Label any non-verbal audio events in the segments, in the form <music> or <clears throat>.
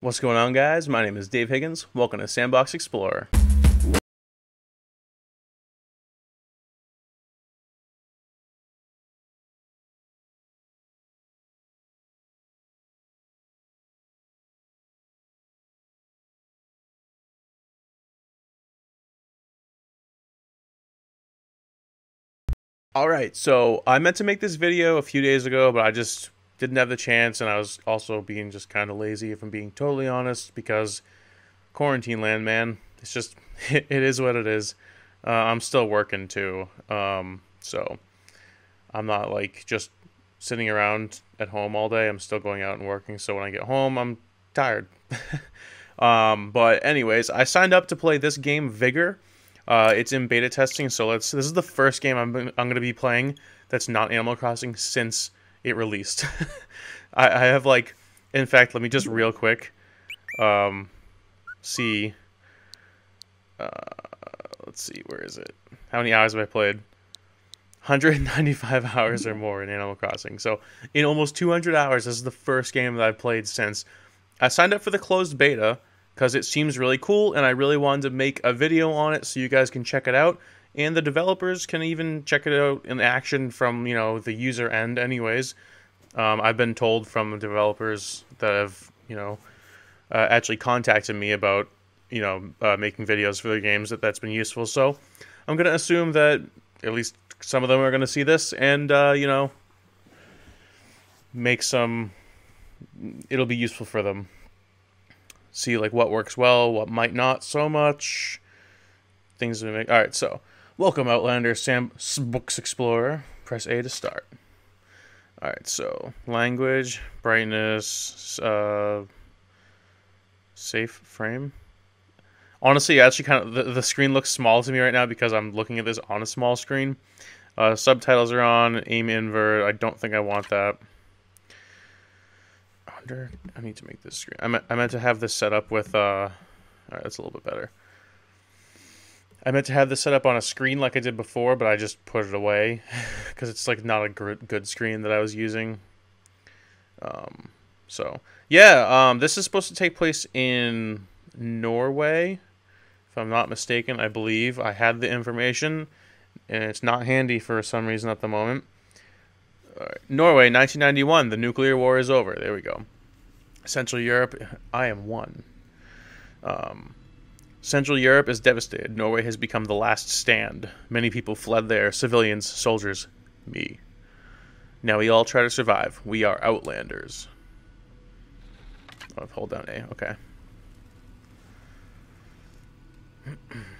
What's going on, guys? My name is Dave Higgins. Welcome to Sandbox Xplorer. Alright, so I meant to make this video a few days ago, but I just didn't have the chance, and I was also being just kind of lazy, if I'm being totally honest, because quarantine land, man. It's just, <laughs> it is what it is. Uh, I'm still working too, um, so I'm not like just sitting around at home all day. I'm still going out and working, so when I get home, I'm tired. <laughs> um, but anyways, I signed up to play this game, Vigor. Uh, it's in beta testing, so let's. This is the first game I'm I'm going to be playing that's not Animal Crossing since it released. <laughs> I, I have like, in fact, let me just real quick, um, see. Uh, let's see, where is it? How many hours have I played? 195 <laughs> hours or more in Animal Crossing. So in almost 200 hours, this is the first game that I've played since. I signed up for the closed beta because it seems really cool, and I really wanted to make a video on it so you guys can check it out and the developers can even check it out in action from you know the user end anyways. Um, i've been told from developers that have you know uh, actually contacted me about you know uh, making videos for their games that that's been useful. So i'm going to assume that at least some of them are going to see this and uh, you know make some it'll be useful for them. See like what works well what might not so much. Things to make all right so Welcome, Outlander Sam Books Explorer. Press A to start. Alright, so language, brightness, uh, safe frame. Honestly, actually, kind of the, the screen looks small to me right now because I'm looking at this on a small screen. Uh, subtitles are on, aim invert. I don't think I want that. I wonder. I need to make this screen. I meant, I meant to have this set up with. Uh, all right, that's a little bit better. I meant to have this set up on a screen like I did before, but I just put it away <laughs> because it's like not a good screen that I was using. Um, so yeah, um, this is supposed to take place in Norway, if I'm not mistaken. I believe I had the information, and it's not handy for some reason at the moment. Norway, 1991. The nuclear war is over. There we go. Central Europe. I am one. Um, Central Europe is devastated. Norway has become the last stand. Many people fled there civilians, soldiers, me. Now we all try to survive. We are outlanders. Oh, hold down A. Okay. <clears throat>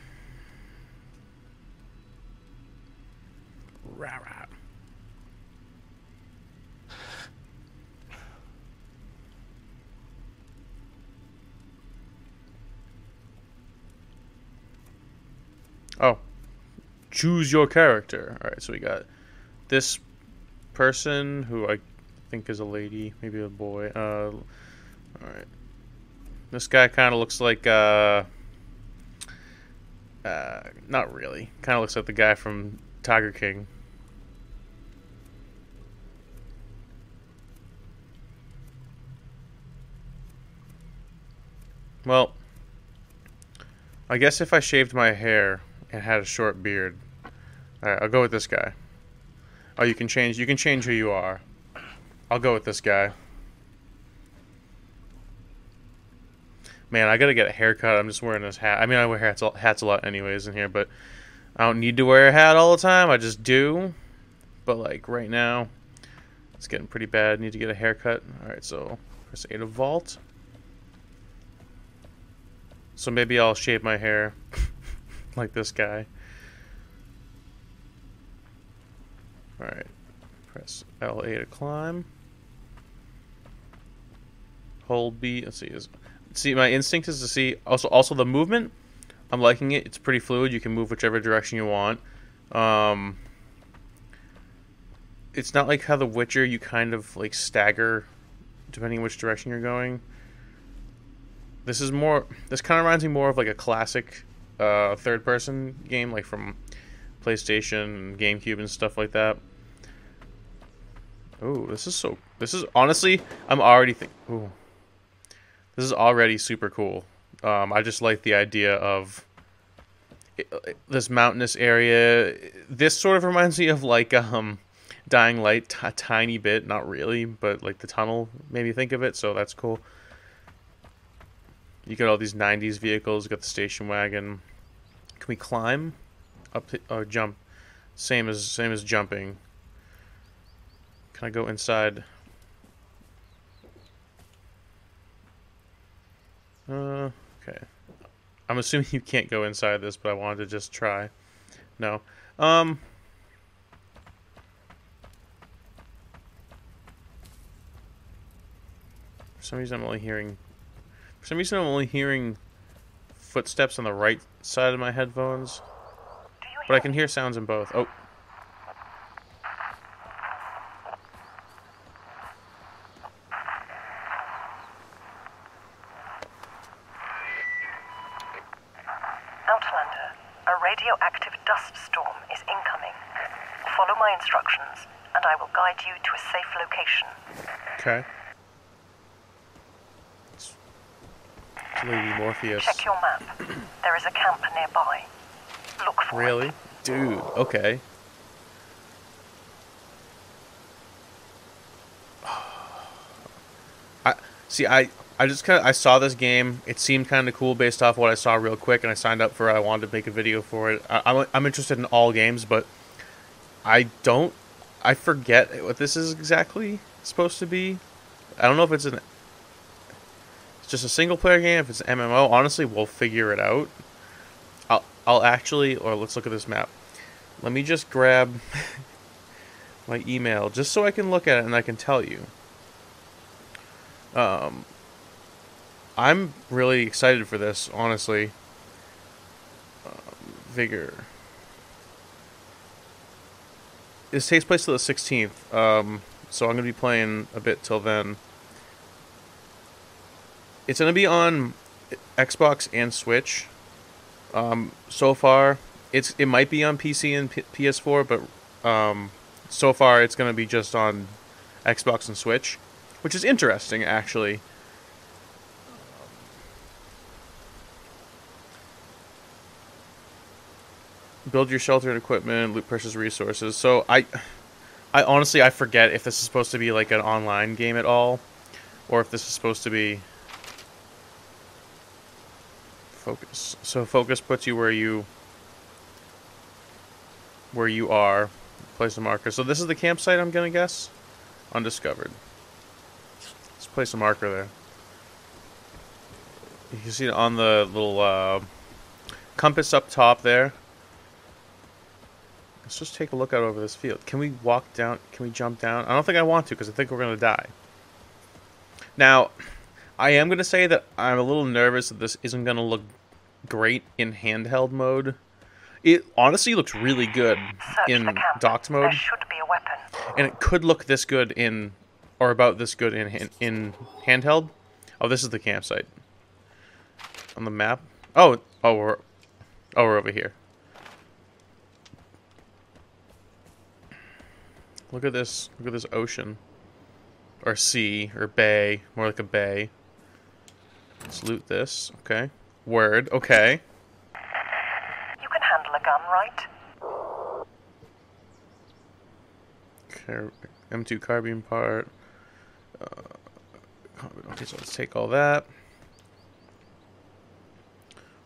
Oh. Choose your character. Alright, so we got this person who I think is a lady, maybe a boy. Uh, Alright. This guy kind of looks like, uh, uh, not really. Kind of looks like the guy from Tiger King. Well, I guess if I shaved my hair, and had a short beard. Alright, I'll go with this guy. Oh, you can change. You can change who you are. I'll go with this guy. Man, I gotta get a haircut. I'm just wearing this hat. I mean, I wear hats, hats a lot anyways in here, but I don't need to wear a hat all the time. I just do. But like right now, it's getting pretty bad. Need to get a haircut. All right, so press A to vault. So maybe I'll shave my hair. <laughs> like this guy. Alright, press LA to climb. Hold B, let's see, is, see my instinct is to see, also also the movement, I'm liking it, it's pretty fluid, you can move whichever direction you want. Um, it's not like how The Witcher, you kind of like stagger depending on which direction you're going. This is more, this kind of reminds me more of like a classic uh, third person game, like from PlayStation, GameCube, and stuff like that. Oh, this is so. This is honestly, I'm already think. Ooh, This is already super cool. Um, I just like the idea of this mountainous area. This sort of reminds me of like um, Dying Light a tiny bit, not really, but like the tunnel made me think of it. So that's cool. You got all these '90s vehicles. Got the station wagon. Can we climb up or jump? Same as same as jumping. Can I go inside? Uh, okay. I'm assuming <laughs> you can't go inside this, but I wanted to just try. No. Um. For some reason, I'm only hearing. For some reason, I'm only hearing footsteps on the right side of my headphones. But I can hear sounds in both. Oh. Outlander, a radioactive dust storm is incoming. Follow my instructions, and I will guide you to a safe location. Okay. It's it's Lady Morpheus. Check your map. <clears throat> There is a camp nearby. Look for Really? it. Dude, okay. I see I I just kind of I saw this game. It seemed kind of cool based off what I saw real quick and I signed up for it. I wanted to make a video for it. I, I'm I'm interested in all games, but I don't I forget what this is exactly supposed to be. I don't know if it's an it's just a single player game, if it's an MMO. Honestly, we'll figure it out. I'll I'll actually or let's look at this map. Let me just grab <laughs> my email just so I can look at it and I can tell you. Um I'm really excited for this, honestly. Um, Vigor. This takes place till the 16th, um, so I'm going to be playing a bit till then. It's going to be on Xbox and Switch. Um, so far, it's it might be on PC and P- PS4, but um, so far it's going to be just on Xbox and Switch, which is interesting actually. Build your shelter and equipment, loot precious resources. So I, I honestly I forget if this is supposed to be like an online game at all, or if this is supposed to be focus. So focus puts you where you where you are. Place a marker. So this is the campsite I'm gonna guess. Undiscovered. Let's place a marker there. You can see it on the little uh, compass up top there. Let's just take a look out over this field. Can we walk down? Can we jump down? I don't think I want to because I think we're gonna die. Now, I am gonna say that I'm a little nervous that this isn't gonna look great in handheld mode. It honestly looks really good Search in docked mode, should be a weapon. and it could look this good in, or about this good in in handheld. Oh, this is the campsite on the map. Oh, oh, we're, oh, we're over here. Look at this. Look at this ocean. Or sea. Or bay. More like a bay. Let's loot this. Okay. Word. Okay. You can handle a gun, right? Car- M2 carbine part. Uh, okay, so let's take all that.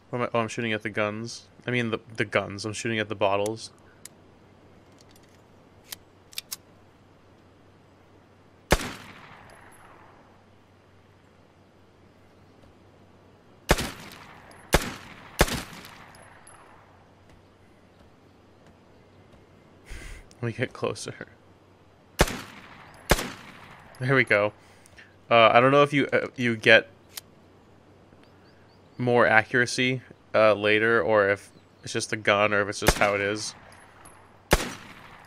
What am I? Oh, I'm shooting at the guns. I mean the the guns. I'm shooting at the bottles. Me get closer. There we go. Uh, I don't know if you uh, you get more accuracy uh, later, or if it's just the gun, or if it's just how it is.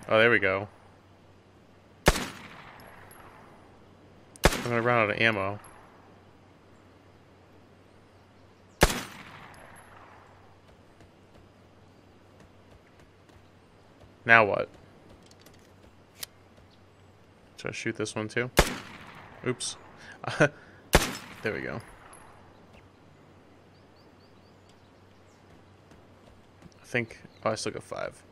Oh, there we go. I'm gonna run out of ammo. Now what? Should I shoot this one too? Oops. <laughs> There we go. I think... Oh, I still got five.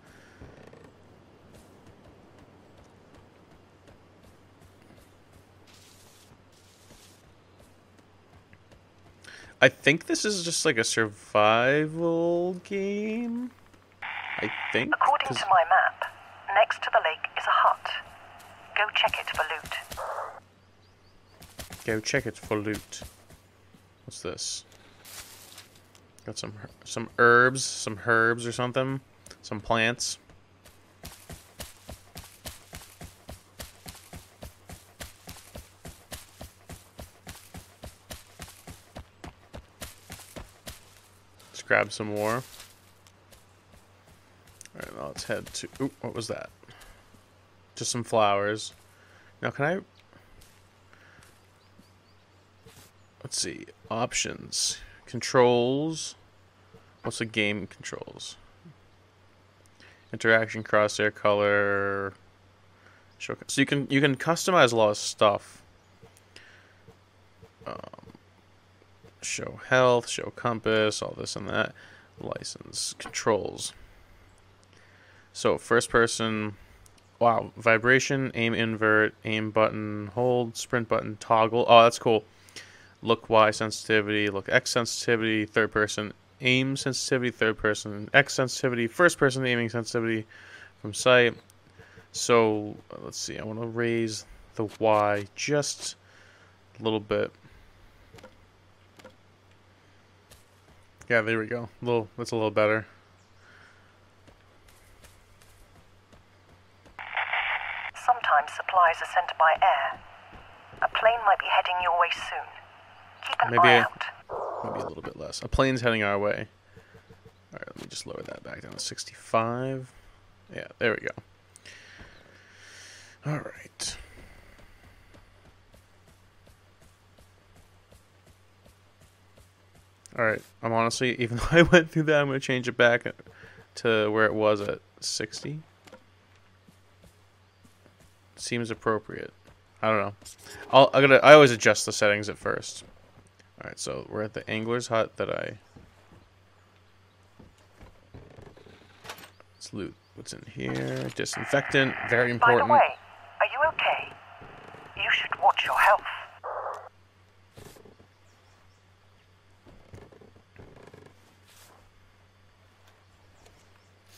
I think this is just like a survival game. I think. According to my map, next to the lake Go check it for loot. Go check it for loot. What's this? Got some some herbs, some herbs or something, some plants. Let's grab some more. All right, now let's head to. Ooh, what was that? Just some flowers. Now, can I Let's see. Options. Controls. What's the game controls? Interaction, crosshair, color. So you can you can customize a lot of stuff. Um, show health, show compass, all this and that. License controls. So first person. Wow, vibration, aim invert, aim button, hold, sprint button, toggle. Oh, that's cool look Y sensitivity, look X sensitivity, third person aim sensitivity, third person X sensitivity, first person aiming sensitivity from sight. So let's see, I want to raise the Y just a little bit. Yeah, there we go. A little, that's a little better. Sometimes supplies are sent by air. A plane might be heading your way soon. Keep an Maybe eye out. Maybe a little bit less. A plane's heading our way. All right, let me just lower that back down to 65. Yeah, there we go. All right. All right. I'm honestly, even <laughs> though I went through that, I'm going to change it back to where it was at 60. Seems appropriate. I don't know. I'll, I'm gonna. I always adjust the settings at first. All right, so we're at the angler's hut that I. Let's loot what's in here. Disinfectant, very important. By the way, are you okay? You should watch your health.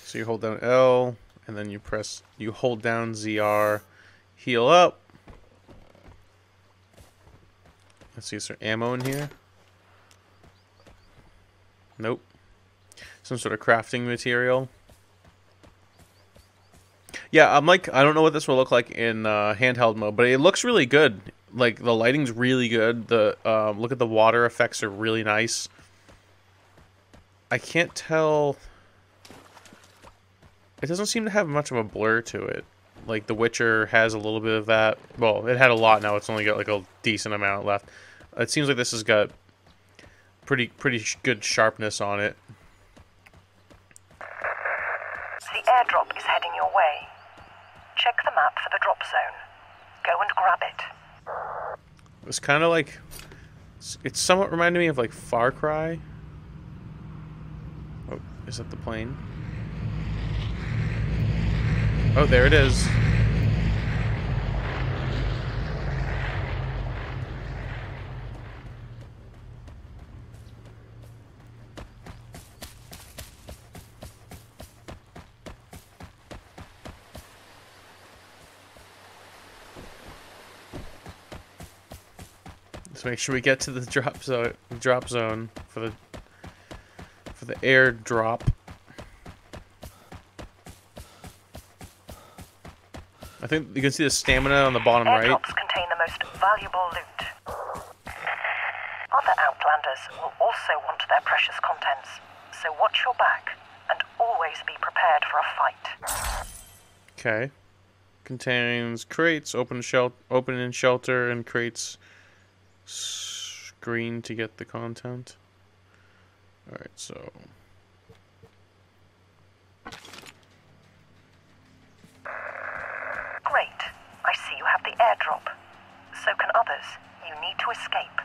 So you hold down L, and then you press. You hold down ZR, heal up. Let's see, is there ammo in here? Nope. Some sort of crafting material. Yeah, I'm like, I don't know what this will look like in uh, handheld mode, but it looks really good. Like the lighting's really good. The um, look at the water effects are really nice. I can't tell. It doesn't seem to have much of a blur to it. Like The Witcher has a little bit of that. Well, it had a lot. Now it's only got like a decent amount left. It seems like this has got pretty pretty sh- good sharpness on it. The airdrop is heading your way. Check the map for the drop zone. Go and grab it. It's kind of like it's- it's somewhat reminded me of like Far Cry. Oh, is that the plane? Oh, there it is. Let's make sure we get to the drop zone. Drop zone for the for the air I think you can see the stamina on the bottom right. Airdrops contain the most valuable loot. Other Outlanders will also want their precious contents, so watch your back and always be prepared for a fight. Okay. Contains crates, open shel- open in shelter, and crates screen to get the content. Alright, so. Great. I see you have the airdrop. So can others. You need to escape.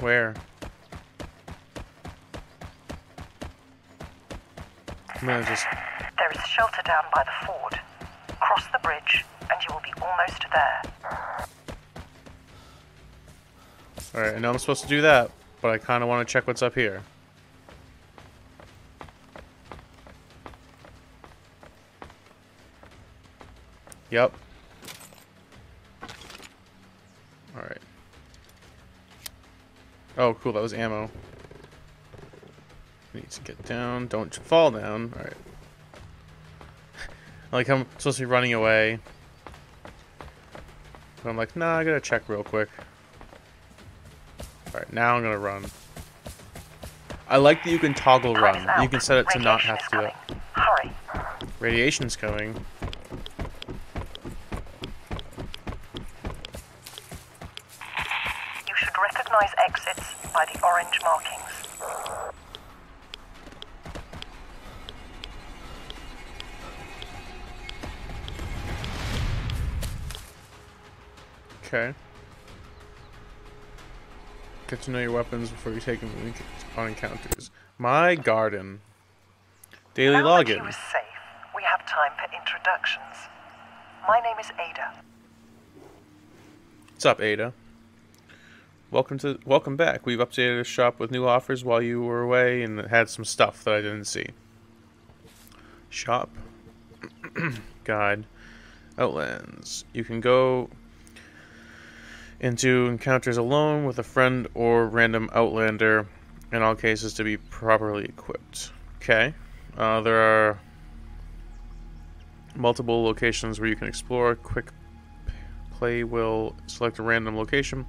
Where? I'm gonna just. There is shelter down by the ford. Cross the bridge, and you will be almost there. Alright, I know I'm supposed to do that, but I kind of want to check what's up here. Yep. Alright. Oh, cool, that was ammo. Need to get down. Don't fall down. Alright. <laughs> like I'm supposed to be running away. But I'm like, nah, I gotta check real quick. Alright, now I'm gonna run. I like that you can toggle run. You can set it to not have to do that. Radiation's coming. Markings. Okay. Get to know your weapons before you take them on encounters. My garden. Daily now that login. you safe, we have time for introductions. My name is Ada. What's up, Ada? Welcome to welcome back. We've updated the shop with new offers while you were away and had some stuff that I didn't see. Shop <clears throat> guide Outlands. You can go into encounters alone with a friend or random outlander in all cases to be properly equipped. Okay. Uh, there are multiple locations where you can explore. Quick play will select a random location,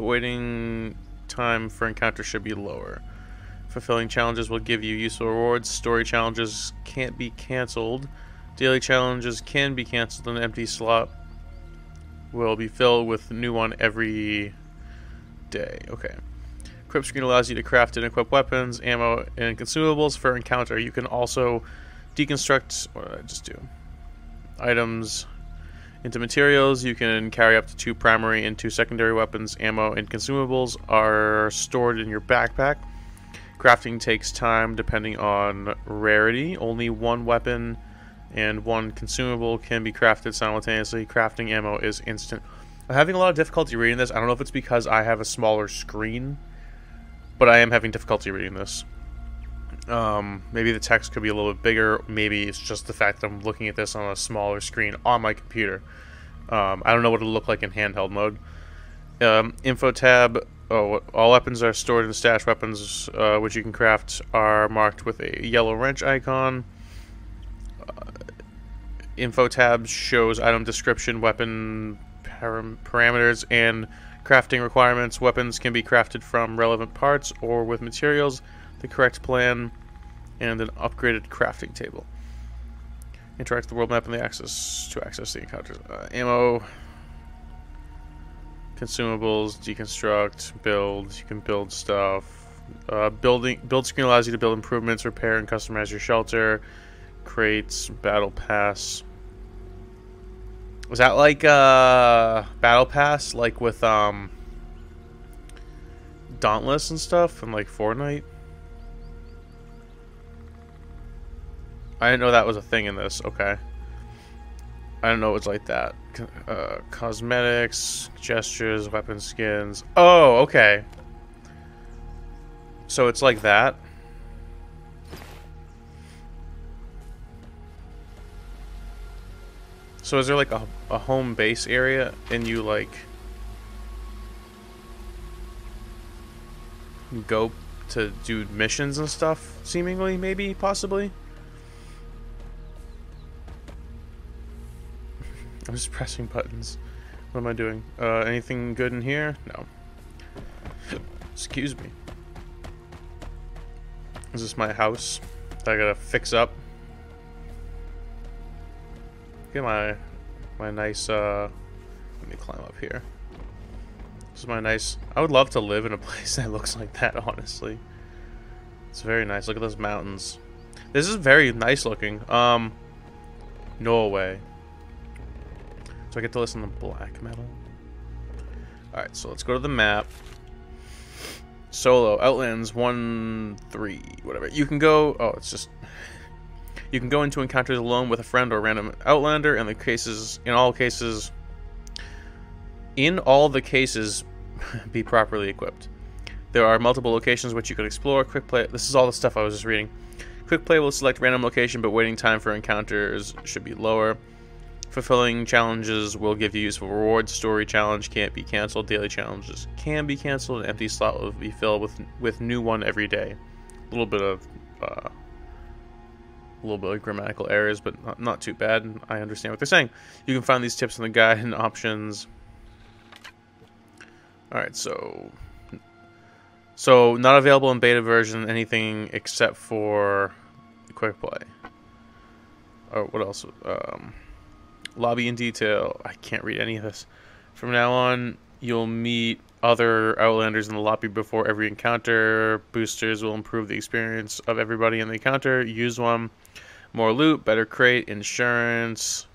waiting time for encounter should be lower. Fulfilling challenges will give you useful rewards. Story challenges can't be cancelled. Daily challenges can be cancelled. An empty slot will be filled with new one every day. Okay. Equip screen allows you to craft and equip weapons, ammo, and consumables for encounter. You can also deconstruct. What did I just do? Items into materials. You can carry up to two primary and two secondary weapons. Ammo and consumables are stored in your backpack. Crafting takes time depending on rarity. Only one weapon and one consumable can be crafted simultaneously. Crafting ammo is instant. I'm having a lot of difficulty reading this. I don't know if it's because I have a smaller screen, but I am having difficulty reading this. Um, maybe the text could be a little bit bigger. Maybe it's just the fact that I'm looking at this on a smaller screen on my computer. Um, I don't know what it'll look like in handheld mode. Um, info tab. Oh, all weapons are stored in stash weapons, uh, which you can craft, are marked with a yellow wrench icon. Uh, info tab shows item description, weapon param- parameters, and crafting requirements. Weapons can be crafted from relevant parts or with materials, the correct plan, and an upgraded crafting table. Interact with the world map and the access to access the encounters. Uh, ammo, consumables, deconstruct, build. You can build stuff. Uh, building build screen allows you to build improvements, repair, and customize your shelter. Crates, battle pass. Was that like uh battle pass, like with um Dauntless and stuff, and like Fortnite? I didn't know that was a thing in this. Okay. I didn't know it was like that. Uh, cosmetics, gestures, weapon skins. Oh, okay. So it's like that. So is there like a, a home base area and you like go to do missions and stuff seemingly maybe possibly I'm just pressing buttons. What am I doing? Uh, anything good in here? No. <coughs> Excuse me. Is this my house that I gotta fix up? Get my my nice uh let me climb up here. This is my nice I would love to live in a <laughs> place that looks like that, honestly. It's very nice. Look at those mountains. This is very nice looking. Um Norway. So I get to listen to black metal. Alright, so let's go to the map. Solo, Outlands 1 3, whatever. You can go oh it's just You can go into encounters alone with a friend or random outlander. In the cases, in all cases, in all the cases, <laughs> be properly equipped. There are multiple locations which you could explore. Quick play. This is all the stuff I was just reading. Quick play will select random location, but waiting time for encounters should be lower. Fulfilling challenges will give you useful rewards. Story challenge can't be canceled. Daily challenges can be canceled. An empty slot will be filled with with new one every day. A little bit of uh, a little bit of grammatical errors, but not, not too bad. I understand what they're saying. You can find these tips in the guide and options. All right, so so not available in beta version. Anything except for quick play. Or what else? Um, lobby in detail. I can't read any of this. From now on, you'll meet other Outlanders in the lobby before every encounter. Boosters will improve the experience of everybody in the encounter. Use one. More loot, better crate, insurance.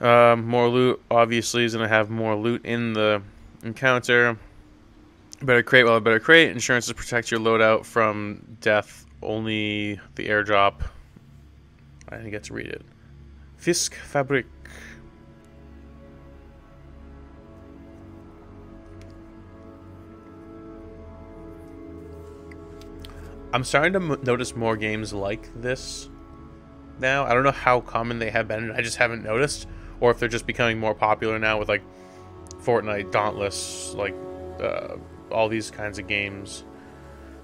Um, more loot obviously is going to have more loot in the encounter. Better crate, well, better crate. Insurance to protect your loadout from death. Only the airdrop. I didn't get to read it. Fisk Fabric. I'm starting to notice more games like this now. I don't know how common they have been. I just haven't noticed, or if they're just becoming more popular now with like Fortnite, Dauntless, like uh, all these kinds of games.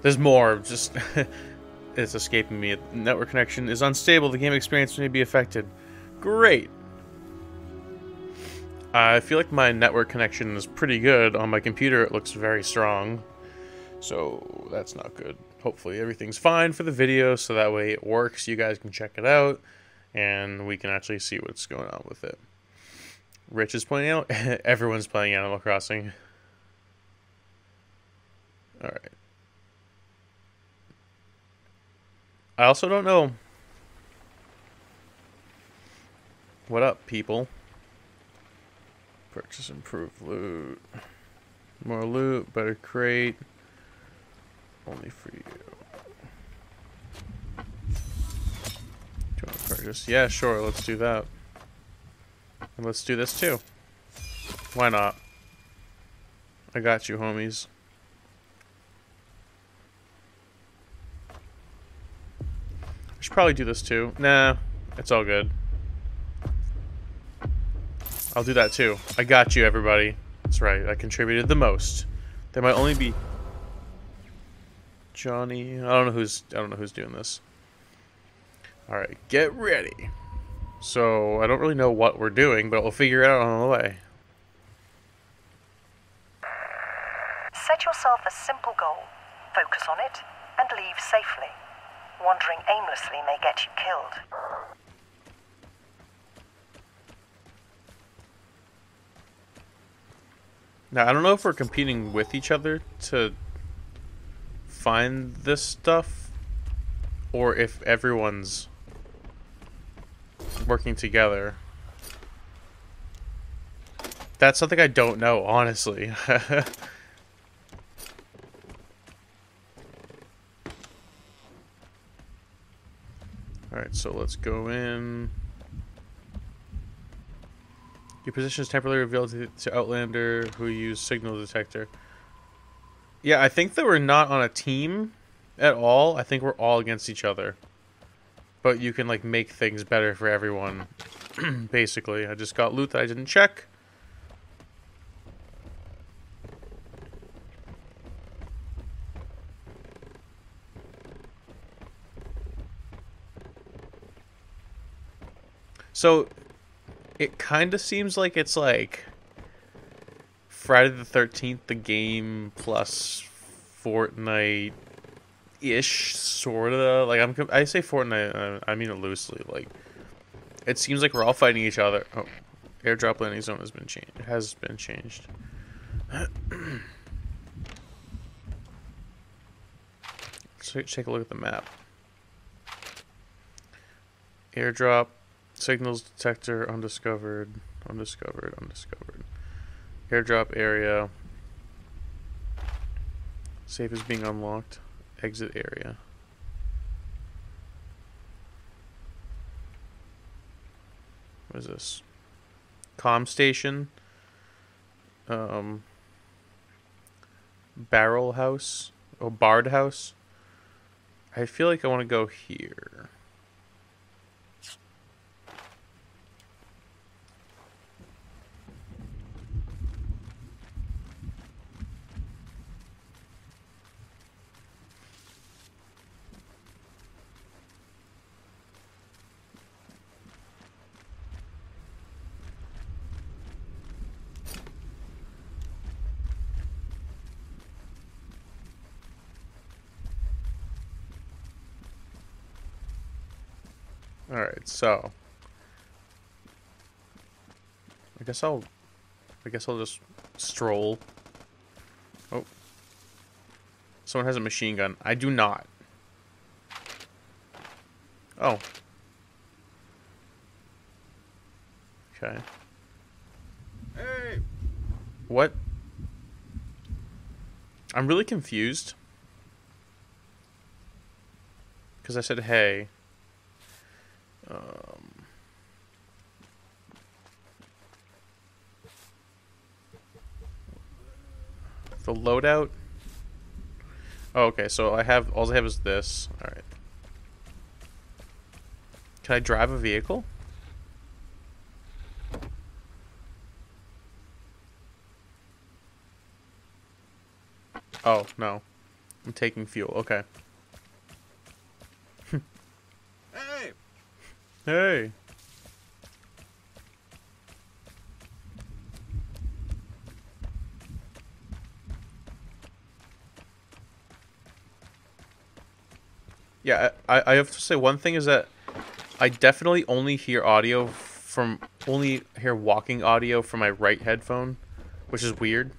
There's more. Just <laughs> it's escaping me. Network connection is unstable. The game experience may be affected. Great. I feel like my network connection is pretty good. On my computer, it looks very strong. So that's not good. Hopefully everything's fine for the video, so that way it works. You guys can check it out, and we can actually see what's going on with it. Rich is pointing out <laughs> everyone's playing Animal Crossing. All right. I also don't know. What up, people? Purchase improved loot. More loot, better crate. Only for you. Do you want to purchase? Yeah, sure, let's do that. And let's do this too. Why not? I got you, homies. I should probably do this too. Nah, it's all good. I'll do that too. I got you, everybody. That's right. I contributed the most. There might only be Johnny. I don't know who's. I don't know who's doing this. All right, get ready. So I don't really know what we're doing, but we'll figure it out on the way. Set yourself a simple goal, focus on it, and leave safely. Wandering aimlessly may get you killed. Now I don't know if we're competing with each other to find this stuff, or if everyone's working together. That's something I don't know, honestly. <laughs> Alright, so let's go in. Your position is temporarily revealed to, to Outlander who use signal detector. Yeah, I think that we're not on a team at all. I think we're all against each other. But you can like make things better for everyone. <clears throat> Basically, I just got loot that I didn't check. So, it kind of seems like it's like Friday the 13th, the game plus Fortnite ish, sort of. Like, I'm, I say Fortnite, I mean it loosely. Like, it seems like we're all fighting each other. Oh, airdrop landing zone has been changed. It has been changed. <clears throat> Let's take a look at the map. Airdrop signals detector undiscovered, undiscovered, undiscovered. Airdrop area. Safe is being unlocked. Exit area. What is this? Com station. Um, barrel house. Oh, bard house. I feel like I want to go here. Alright, so. I guess I'll. I guess I'll just stroll. Oh. Someone has a machine gun. I do not. Oh. Okay. Hey! What? I'm really confused. Because I said hey. The loadout. Oh, okay. So I have all I have is this. All right. Can I drive a vehicle? Oh no, I'm taking fuel. Okay. <laughs> Hey! Hey. Yeah, I, I have to say one thing is that I definitely only hear audio from only hear walking audio from my right headphone, which is weird.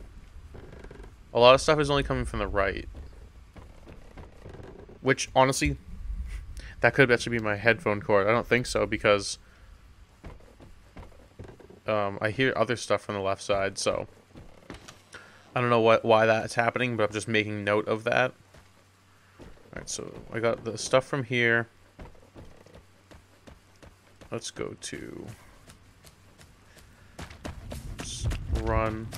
A lot of stuff is only coming from the right. Which honestly that could actually be my headphone cord. I don't think so because um, I hear other stuff from the left side. So I don't know what why that's happening, but I'm just making note of that. All right, so I got the stuff from here. Let's go to let's run.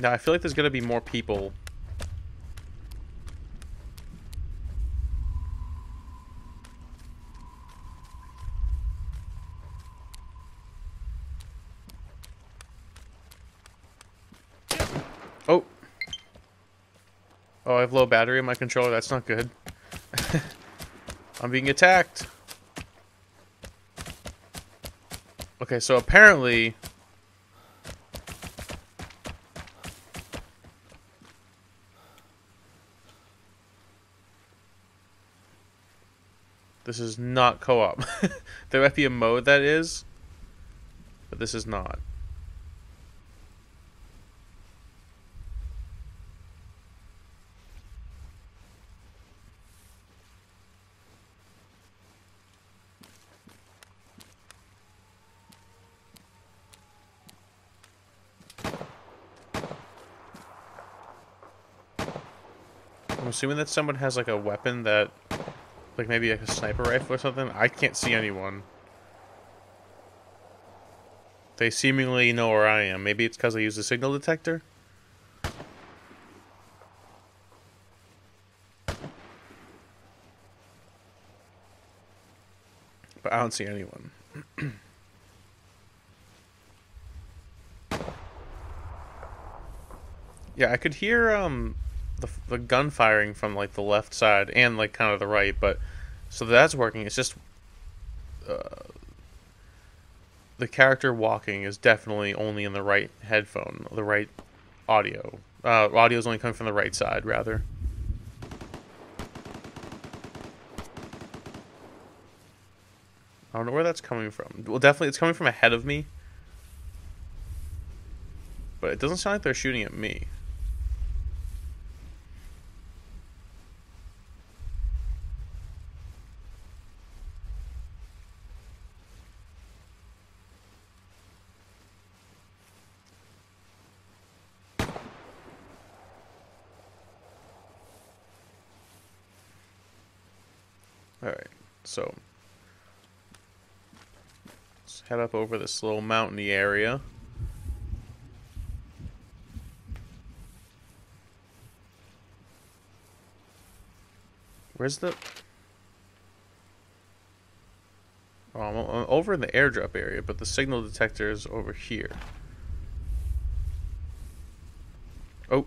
Now I feel like there's gonna be more people. Oh, I have low battery in my controller. That's not good. <laughs> I'm being attacked. Okay, so apparently This is not co-op. <laughs> there might be a mode that is, but this is not. Assuming that someone has like a weapon that like maybe like a sniper rifle or something? I can't see anyone. They seemingly know where I am. Maybe it's because I use the signal detector? But I don't see anyone. <clears throat> yeah, I could hear um the, the gun firing from like the left side and like kind of the right but so that's working. It's just uh, the character walking is definitely only in the right headphone the right audio. Uh, audio is only coming from the right side rather. I don't know where that's coming from. Well definitely it's coming from ahead of me. But it doesn't sound like they're shooting at me Alright, so head up over this little mountainy area. Where's the... Oh, I'm over in the airdrop area, but the signal detector is over here. Oh.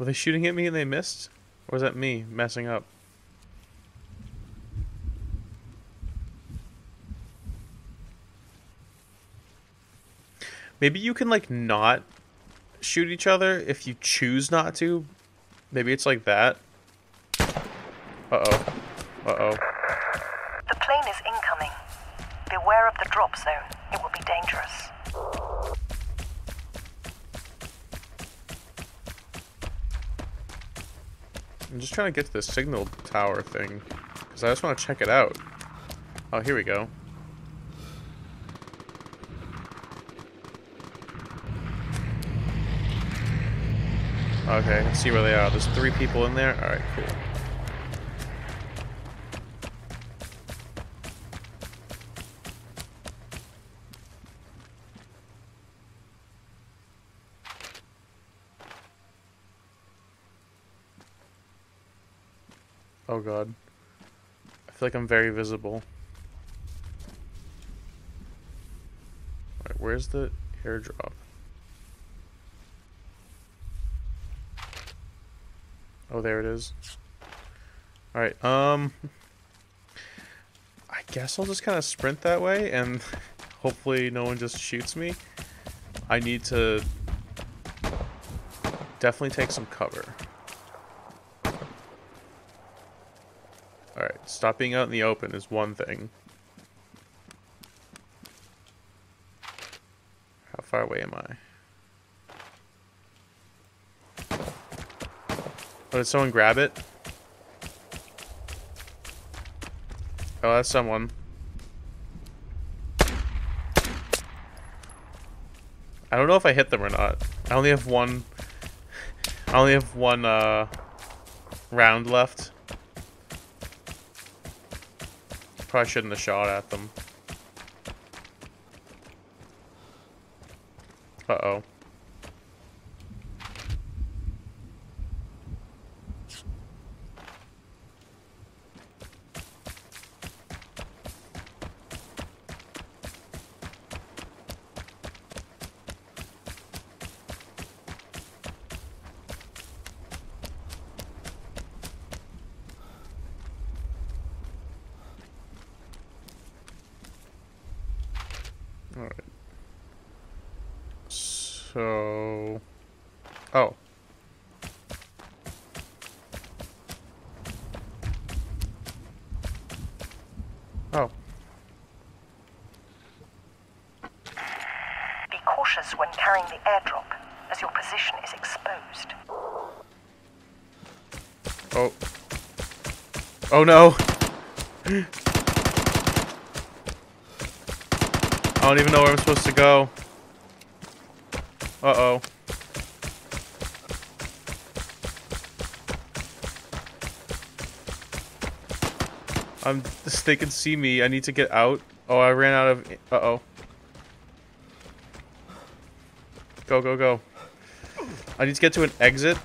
Were they shooting at me and they missed? Or was that me messing up? Maybe you can like not shoot each other if you choose not to. Maybe it's like that. Uh-oh. Uh-oh. The plane is incoming. Beware of the drop zone. It will be dangerous. I'm just trying to get to the signal tower thing. Because I just want to check it out. Oh, here we go. Okay, let's see where they are. There's three people in there? Alright, cool. Oh god. I feel like I'm very visible. Alright, where's the airdrop? Oh, there it is. Alright, um... I guess I'll just kind of sprint that way, and <laughs> hopefully no one just shoots me. I need to definitely take some cover. Alright, stop being out in the open is one thing. How far away am I? Oh, did someone grab it? Oh, that's someone. I don't know if I hit them or not. I only have one... <laughs> I only have one, uh... Round left. Probably shouldn't have shot at them. Uh-oh. Alright. So... Oh. Oh. Be cautious when carrying the airdrop, as your position is exposed. Oh. Oh no! I don't even know where I'm supposed to go. Uh-oh. I'm they can see me. I need to get out. Oh, I ran out of uh-oh. Go, go, go. I need to get to an exit.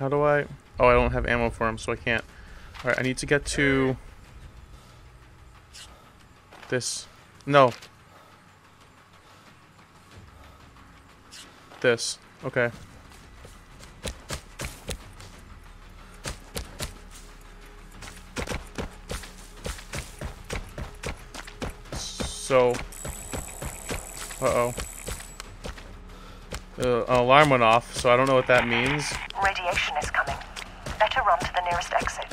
How do I... Oh, I don't have ammo for him, so I can't. Alright, I need to get to... This. No. This. Okay. So... Uh-oh. Uh, an alarm went off, so I don't know what that means. Radiation is coming. Better run to the nearest exit.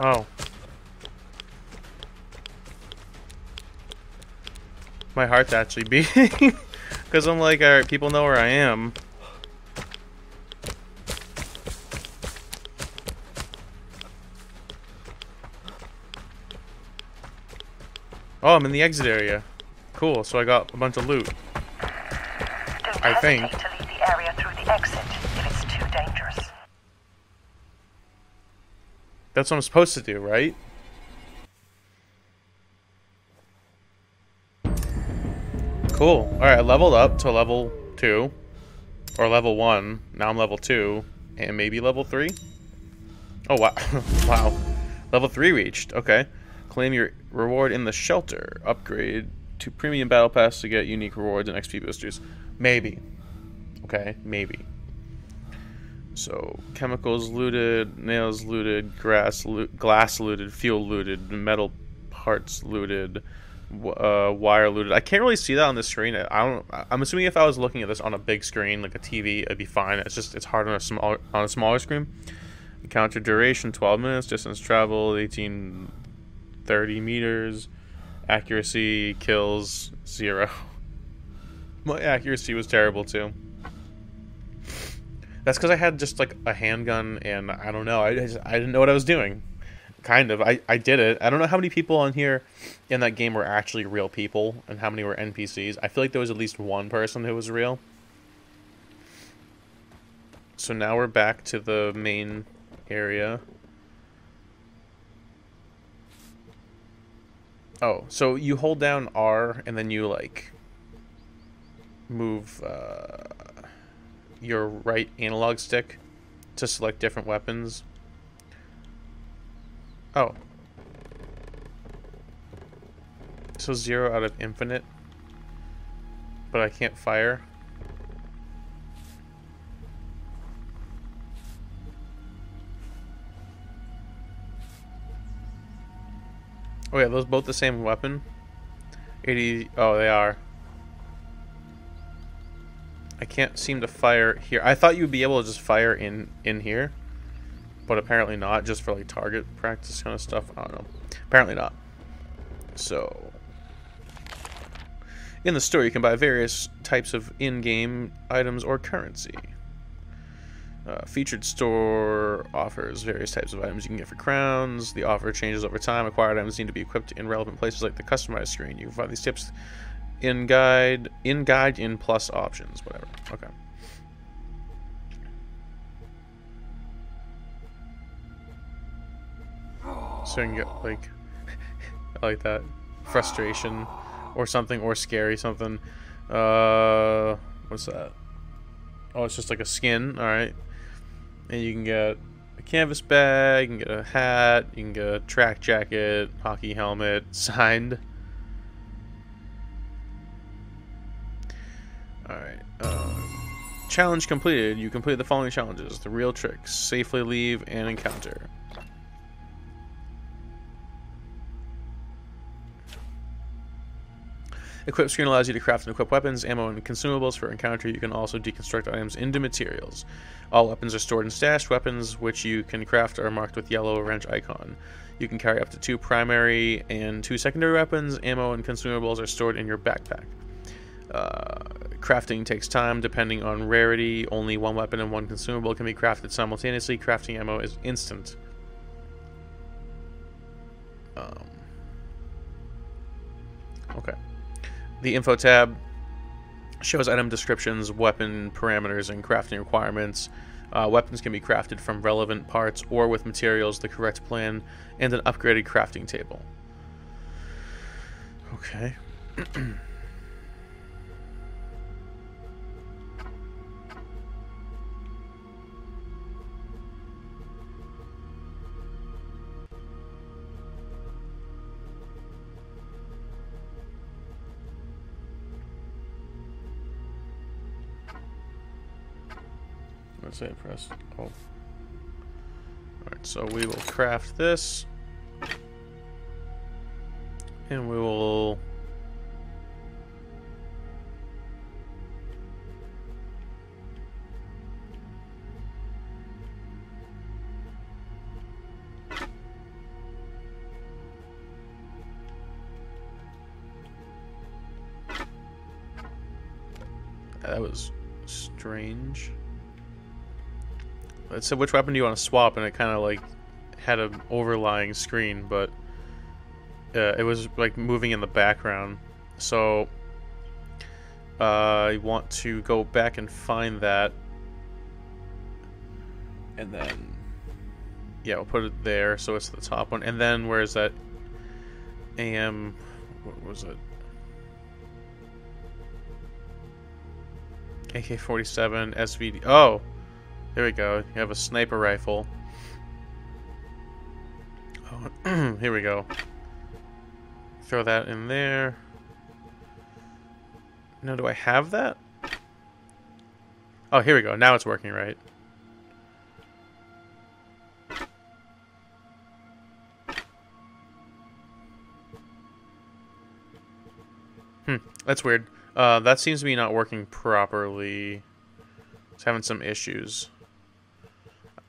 Oh. My heart's actually <laughs> beating. Because I'm like, alright, people know where I am. Oh, I'm in the exit area. Cool, so I got a bunch of loot. Don't I think. That's what I'm supposed to do, right? Cool. Alright, I leveled up to level 2. Or level 1. Now I'm level 2. And maybe level 3? Oh, wow. <laughs> wow. Level 3 reached. Okay. Claim your reward in the shelter. Upgrade to premium battle pass to get unique rewards and XP boosters. Maybe. Okay, maybe. So chemicals looted, nails looted, grass loo- glass looted, fuel looted, metal parts looted, uh, wire looted. I can't really see that on the screen. I I don't. I'm assuming if I was looking at this on a big screen like a TV, it'd be fine. It's just it's hard on a small on a smaller screen. Encounter duration 12 minutes, distance traveled 18 30 meters, accuracy kills zero. <laughs> My accuracy was terrible too. That's because I had just like a handgun and I don't know. I just, I didn't know what I was doing. Kind of. I, I did it. I don't know how many people on here in that game were actually real people and how many were NPCs. I feel like there was at least one person who was real. So now we're back to the main area. Oh, so you hold down R and then you like move uh, your right analog stick to select different weapons. Oh. So zero out of infinite. But I can't fire. Oh yeah, those both the same weapon? 80 oh they are. I can't seem to fire here. I thought you'd be able to just fire in in here, but apparently not. Just for like target practice kind of stuff. I don't know. Apparently not. So, in the store, you can buy various types of in-game items or currency. Uh, featured store offers various types of items you can get for crowns. The offer changes over time. Acquired items need to be equipped in relevant places like the customized screen. You can find these tips in guide, in guide, in plus options, whatever. Okay. So you can get like, <laughs> like that frustration, or something, or scary something. Uh, what's that? Oh, it's just like a skin. All right, and you can get a canvas bag, you can get a hat, you can get a track jacket, hockey helmet, <laughs> signed. Alright. Um, challenge completed. You completed the following challenges. The real tricks. Safely leave and encounter. Equip screen allows you to craft and equip weapons, ammo, and consumables for encounter. You can also deconstruct items into materials. All weapons are stored in stashed. Weapons which you can craft are marked with yellow wrench icon. You can carry up to two primary and two secondary weapons. Ammo and consumables are stored in your backpack. Uh, crafting takes time depending on rarity. Only one weapon and one consumable can be crafted simultaneously. Crafting ammo is instant. Um, okay. The info tab shows item descriptions, weapon parameters, and crafting requirements. Uh, weapons can be crafted from relevant parts or with materials, the correct plan, and an upgraded crafting table. Okay. <clears throat> didn't say press. Oh. Alright, so we will craft this. And we will... That was strange. It said which weapon do you want to swap, and it kind of like had an overlying screen, but uh, it was like moving in the background. So uh, I want to go back and find that, and then yeah, we'll put it there so it's the top one. And then where's that AM? What was it? AK-47 SVD. Oh, there we go. You have a sniper rifle. Oh, <clears throat> here we go. Throw that in there. Now, do I have that? Oh, here we go. Now it's working right. Hmm, that's weird. Uh, that seems to be not working properly. It's having some issues.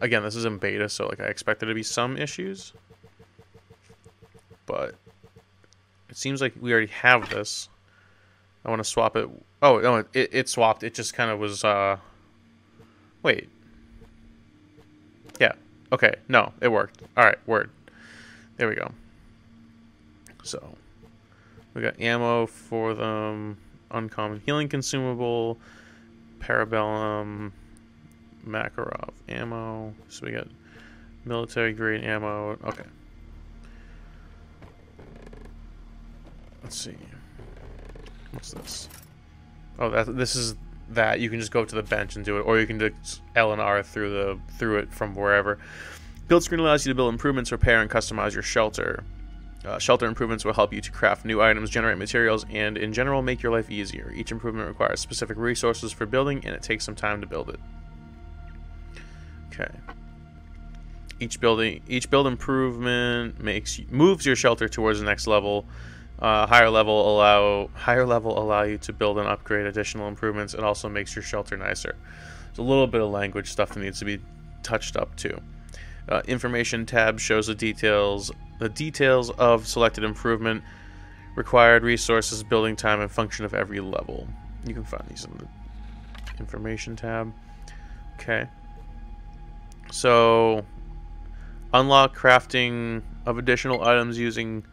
Again, this is in beta, so like I expect there to be some issues. But it seems like we already have this. I want to swap it. Oh, no, it, it swapped. It just kind of was, uh... Wait. Yeah. Okay. No, it worked. Alright, word. There we go. So, we got ammo for them, uncommon healing consumable, parabellum, Makarov ammo. So we got military grade ammo. Okay. Let's see. What's this? Oh, that this is that you can just go up to the bench and do it, or you can just L and R through the through it from wherever. Build screen allows you to build improvements, repair, and customize your shelter. Uh, shelter improvements will help you to craft new items, generate materials, and in general make your life easier. Each improvement requires specific resources for building, and it takes some time to build it. Okay. Each building, each build improvement makes moves your shelter towards the next level. Uh, higher level allow higher level allow you to build and upgrade additional improvements. It also makes your shelter nicer. There's a little bit of language stuff that needs to be touched up too. Uh, information tab shows the details the details of selected improvement, required resources, building time, and function of every level. You can find these in the information tab. Okay. So, unlock crafting of additional items using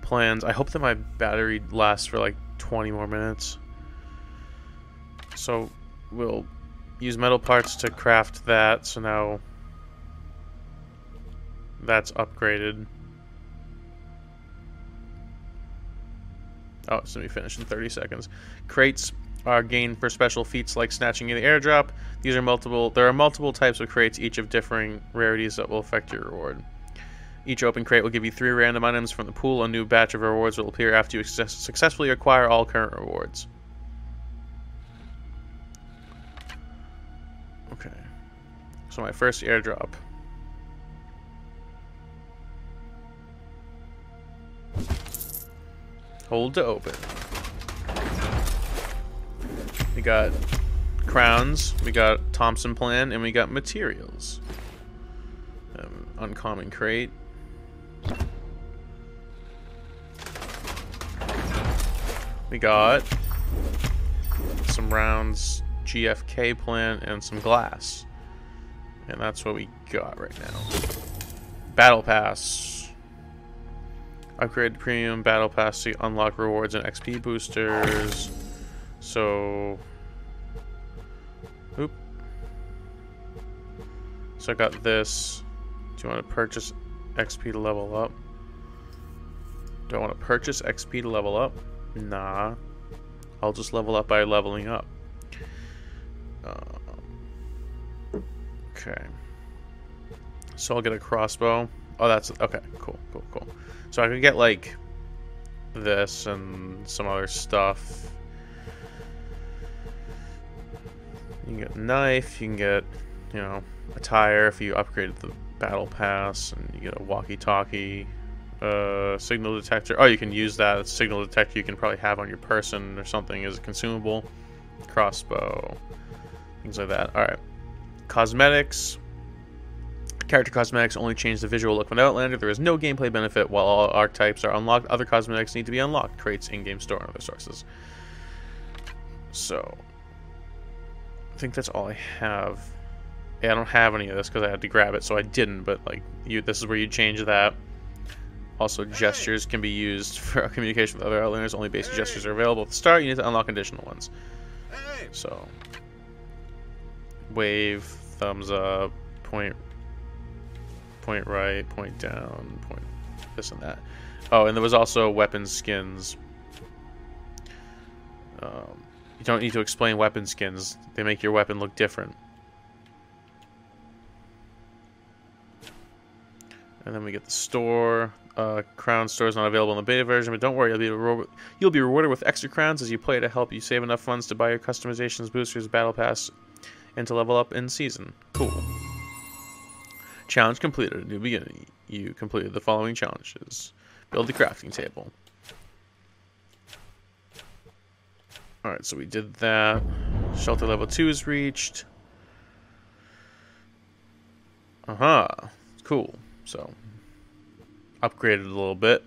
plans. I hope that my battery lasts for like 20 more minutes. So, we'll use metal parts to craft that. So now that's upgraded. Oh, it's going to be finished in 30 seconds. Crates are gained for special feats like snatching the airdrop. These are multiple. There are multiple types of crates, each of differing rarities that will affect your reward. Each open crate will give you three random items from the pool. A new batch of rewards will appear after you success successfully acquire all current rewards. Okay. So my first airdrop. Hold to open. We got crowns, we got Thompson plan, and we got materials. Um, uncommon crate. We got some rounds, GFK plant, and some glass. And that's what we got right now. Battle Pass. Upgrade premium battle pass to unlock rewards and XP boosters. So, oop. So I got this. Do you want to purchase XP to level up? Do I want to purchase XP to level up? Nah. I'll just level up by leveling up. Uh, okay. So I'll get a crossbow. Oh, that's okay. Cool, cool, cool. So I could get like this and some other stuff. You can get a knife, you can get, you know, a tire if you upgraded the battle pass, and you get a walkie-talkie, uh, signal detector. Oh, you can use that signal detector you can probably have on your person or something as a consumable. Crossbow, things like that. Alright. Cosmetics. Character cosmetics only change the visual look of an Outlander. There is no gameplay benefit. While all archetypes are unlocked, other cosmetics need to be unlocked. Crates, in-game store, and other sources. So, think that's all I have. Yeah, I don't have any of this because I had to grab it, so I didn't. But like, you, this is where you change that. Also, gestures can be used <laughs> for communication with other outlanders. Only basic gestures are available at the start. You need to unlock additional ones. So, wave, thumbs up, point, point right, point down, point this and that. Oh, and there was also weapon skins. Um, you don't need to explain weapon skins. They make your weapon look different. And then we get the store. Uh, crown store is not available in the beta version, but don't worry, you'll be, rewar- you'll be rewarded with extra crowns as you play to help you save enough funds to buy your customizations, boosters, battle pass, and to level up in season. Cool. Challenge completed. New beginning. You completed the following challenges. Build the crafting table. Alright, so we did that. Shelter level 2 is reached. Uh-huh. Cool. So, upgraded a little bit.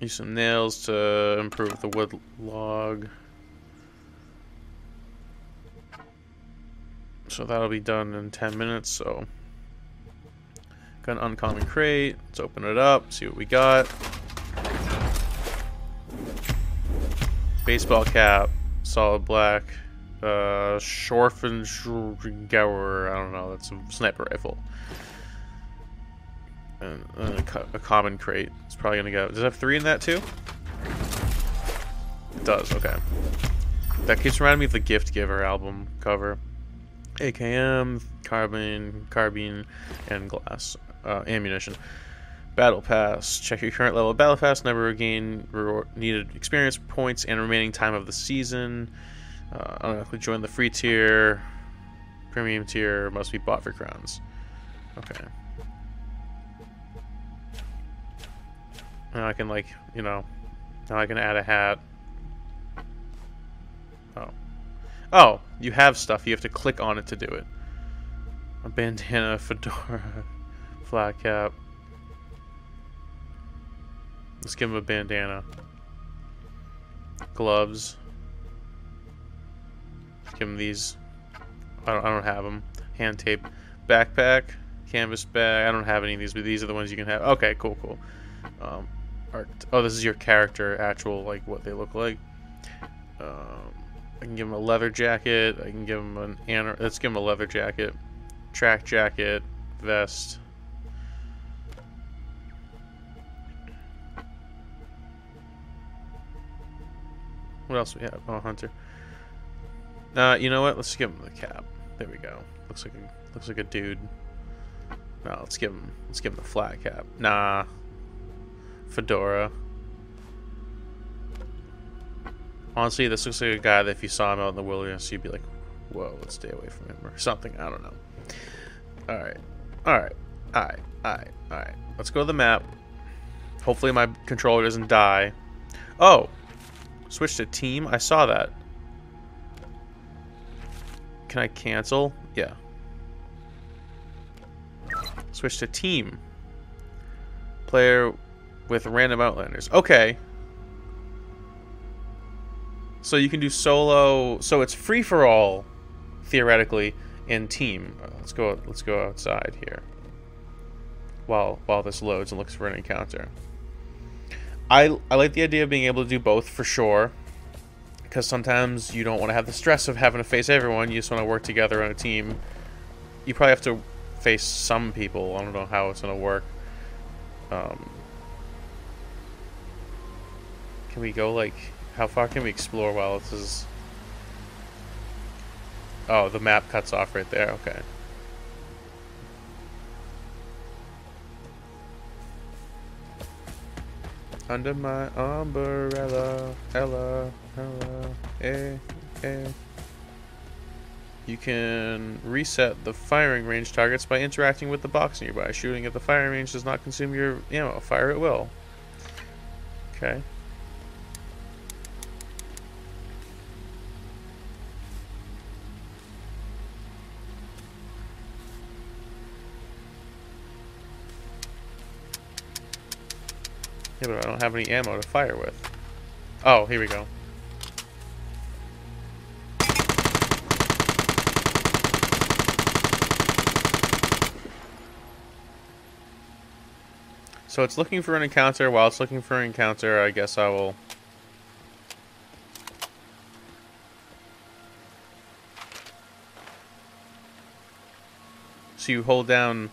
Use some nails to improve the wood log. So that'll be done in 10 minutes, so. Got an uncommon crate. Let's open it up, see what we got. Baseball cap, solid black, uh, Schorfengower, I don't know, that's a sniper rifle. And, and a, a common crate. It's probably gonna go. Does it have three in that too? It does, okay. That keeps reminding me of the Gift Giver album cover. AKM, carbine, carbine, and glass uh, ammunition. Battle Pass. Check your current level of Battle Pass. Never regain needed experience points and remaining time of the season. Uh, automatically join the free tier. Premium tier must be bought for crowns. Okay. Now I can like, you know, now I can add a hat. Oh. Oh, you have stuff. You have to click on it to do it. A bandana, <laughs> fedora, flat cap. Let's give him a bandana. Gloves. Give him these. I don't, I don't have them. Hand tape. Backpack. Canvas bag. I don't have any of these, but these are the ones you can have. Okay, cool, cool. Um, art. Oh, this is your character, actual, like, what they look like. Um, I can give him a leather jacket. I can give him an... Let's give him a leather jacket. Track jacket. Vest. What else we have? Oh, Hunter. Uh, you know what? Let's give him the cap. There we go. Looks like a looks like a dude. No, let's give him let's give him the flat cap. Nah. Fedora. Honestly, this looks like a guy that if you saw him out in the wilderness, you'd be like, "Whoa, let's stay away from him" or something. I don't know. All right, all right, all right, all right, all right. Let's go to the map. Hopefully, my controller doesn't die. Oh, switch to team. I saw that. Can I cancel? Yeah. Switch to team. Player with random outlanders. Okay. So you can do solo. So it's free for all, theoretically, in team. Uh, let's go. Let's go outside here. While while this loads and looks for an encounter. I I like the idea of being able to do both for sure. Because sometimes you don't want to have the stress of having to face everyone. You just want to work together on a team. You probably have to face some people. I don't know how it's gonna work. Um, can we go like? How far can we explore while this is? Oh, the map cuts off right there. Okay. Under my umbrella, Ella, Ella, eh, eh. You can reset the firing range targets by interacting with the box nearby. Shooting at the firing range does not consume your ammo. Fire at will. Okay. Yeah, but I don't have any ammo to fire with. Oh, here we go. So it's looking for an encounter. While it's looking for an encounter, I guess I will... So you hold down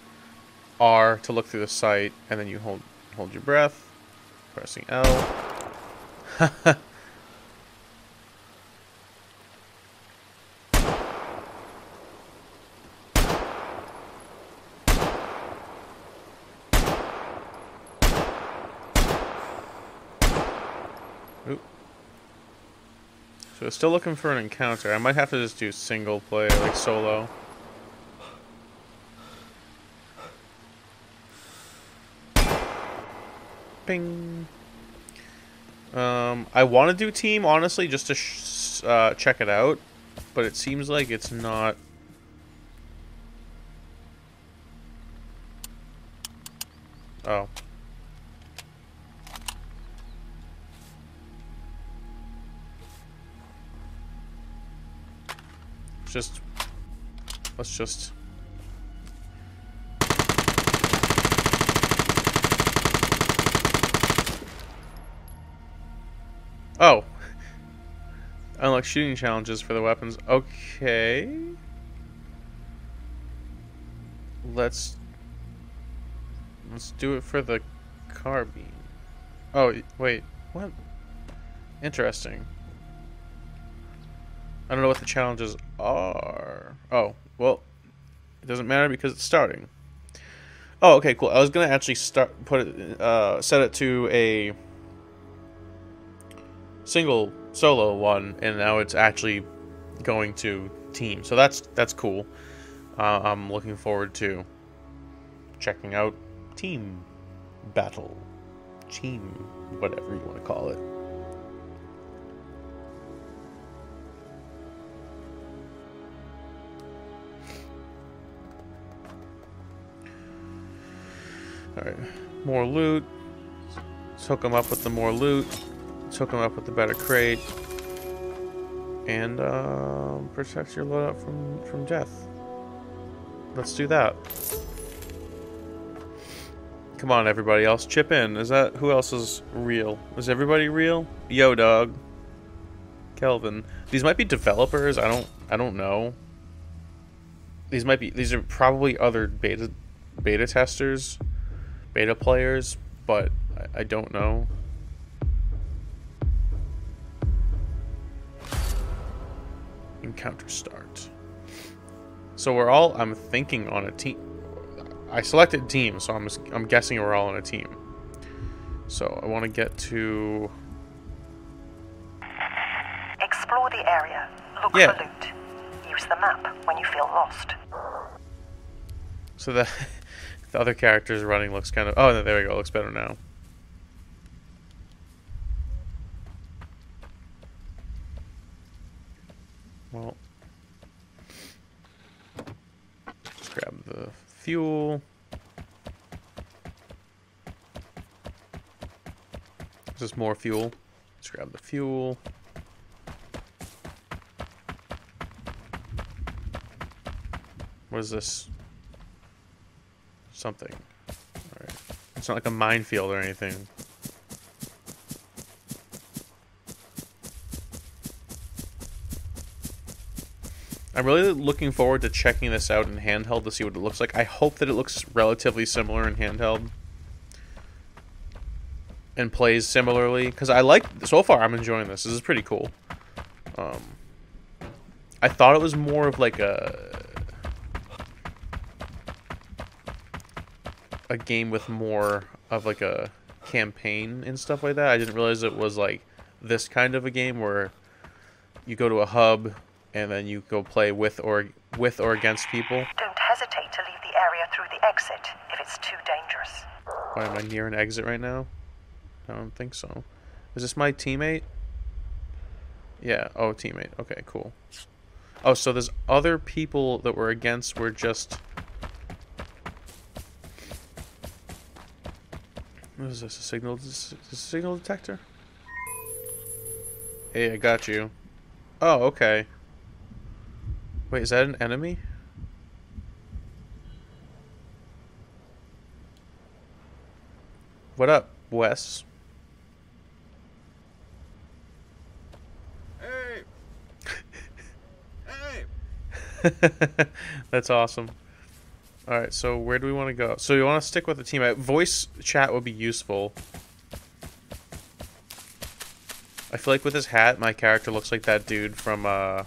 R to look through the sight, and then you hold hold your breath, pressing L. <laughs> So still looking for an encounter. I might have to just do single play, like solo. Bing. Um, I want to do team, honestly, just to uh, check it out. But it seems like it's not... Oh. Just... Let's just... Oh. Unlock shooting challenges for the weapons. Okay. Let's let's do it for the carbine. Oh, wait. What? Interesting. I don't know what the challenges are. Oh, well, it doesn't matter because it's starting. Oh, okay, cool. I was gonna actually start put it, uh, set it to a single solo one, and now it's actually going to team. So that's that's cool. Uh, I'm looking forward to checking out team battle, team whatever you want to call it. All right, more loot. Let's hook them up with the more loot. Hook them up with the better crate. And um, protect your loadout from, from death. Let's do that. Come on, everybody else, chip in. Is that who else is real? Is everybody real? Yo, dog. Kelvin. These might be developers. I don't. I don't know. These might be. These are probably other beta beta testers, beta players, but I, I don't know. Encounter start. So we're all, I'm thinking, on a team. I selected team, so I'm, I'm guessing we're all on a team. So I want to get to... Explore the area. Look Yeah. for loot. Use the map when you feel lost. So the, <laughs> the other character's running looks kind of... Oh, no, there we go. Looks better now. Well... Let's grab the fuel. Is this more fuel? Let's grab the fuel. What is this? Something. Alright. It's not like a minefield or anything. I'm really looking forward to checking this out in handheld to see what it looks like. I hope that it looks relatively similar in handheld. And plays similarly. Because I like... So far, I'm enjoying this. This is pretty cool. Um, I thought it was more of like a... A game with more of like a campaign and stuff like that. I didn't realize it was like this kind of a game where you go to a hub and then you go play with or with or against people. Don't hesitate to leave the area through the exit if it's too dangerous. Why am I near an exit right now? I don't think so. Is this my teammate? Yeah. Oh, teammate. Okay, cool. Oh, so there's other people that we're against. We're just What is this? A signal? Is this a signal detector? Hey, I got you. Oh, okay. Wait, is that an enemy? What up, Wes? Hey! hey! <laughs> That's awesome. All right, so where do we want to go? So you want to stick with the team? Uh, Voice chat would be useful. I feel like with his hat, my character looks like that dude from uh,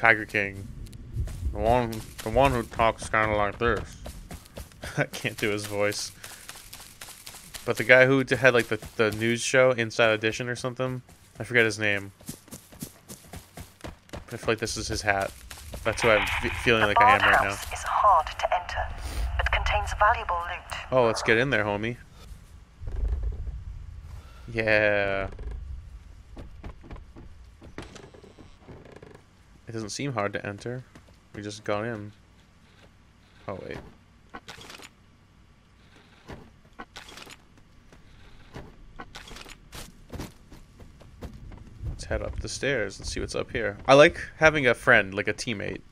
Tiger King. The one, the one who talks kind of like this. <laughs> I can't do his voice. But the guy who had like the the news show Inside Edition or something, I forget his name. I feel like this is his hat. That's who I'm feeling the like I am right now. Is hard to enter, but contains valuable loot. Oh, let's get in there, homie. Yeah. It doesn't seem hard to enter. We just got in. Oh, wait. Let's head up the stairs and see what's up here. I like having a friend, like a teammate.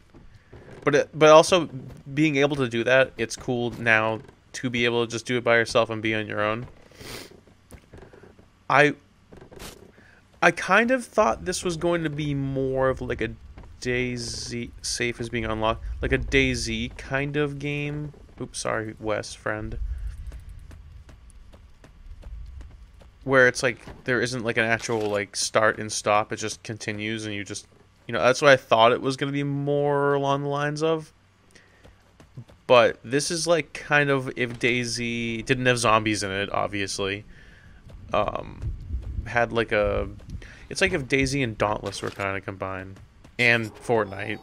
But it, but also being able to do that, it's cool now to be able to just do it by yourself and be on your own. I I kind of thought this was going to be more of like a DayZ safe is being unlocked, like a DayZ kind of game. Oops, sorry, Wes friend. Where it's like there isn't like an actual like start and stop, it just continues and you just you know, that's what I thought it was going to be more along the lines of. But this is like kind of if DayZ didn't have zombies in it, obviously. Um, had like a, it's like if DayZ and Dauntless were kind of combined, and Fortnite.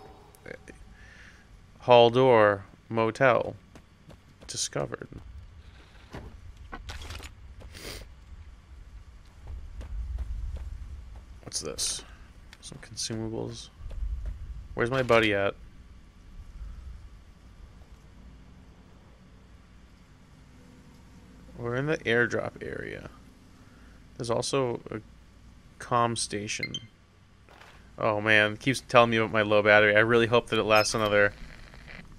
Hall door motel discovered. What's this? Some consumables. Where's my buddy at? We're in the airdrop area. There's also a comm station. Oh man, keeps telling me about my low battery. I really hope that it lasts another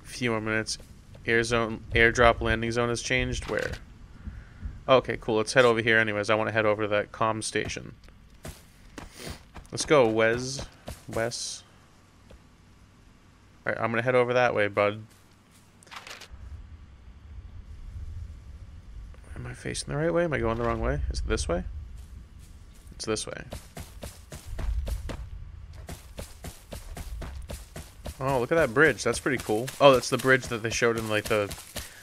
few more minutes. Air zone, airdrop landing zone has changed. Where? Okay, cool. Let's head over here. Anyways, I want to head over to that comm station. Let's go, Wes. Wes. Alright, I'm gonna head over that way, bud. Am I facing the right way? Am I going the wrong way? Is it this way? It's this way. Oh, look at that bridge. That's pretty cool. Oh, that's the bridge that they showed in like the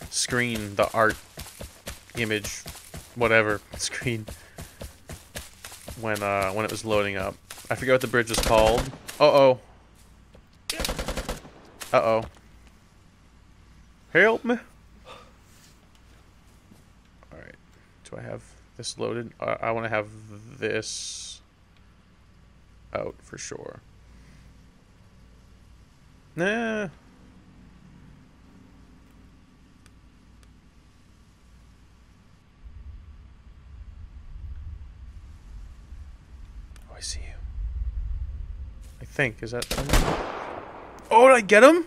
screen, the art image, whatever <laughs> screen when uh when it was loading up. I forget what the bridge was called. Uh oh. Uh oh. Help me. Alright. Do I have this loaded? Uh, I want to have this out for sure. Nah. Oh, I see you. I think. Is that. Oh, did I get him?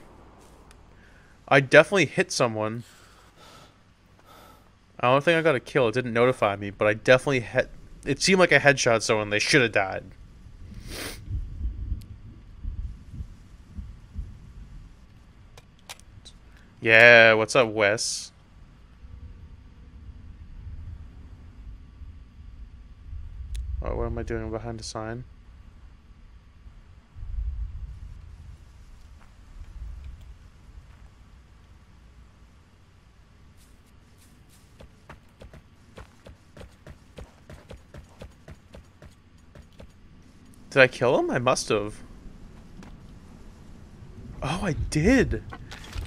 I definitely hit someone. I don't think I got a kill. It didn't notify me, but I definitely hit. It seemed like I headshot someone. They should have died. Yeah, what's up, Wes? Oh, what am I doing behind a sign? Did I kill him? I must have. Oh, I did.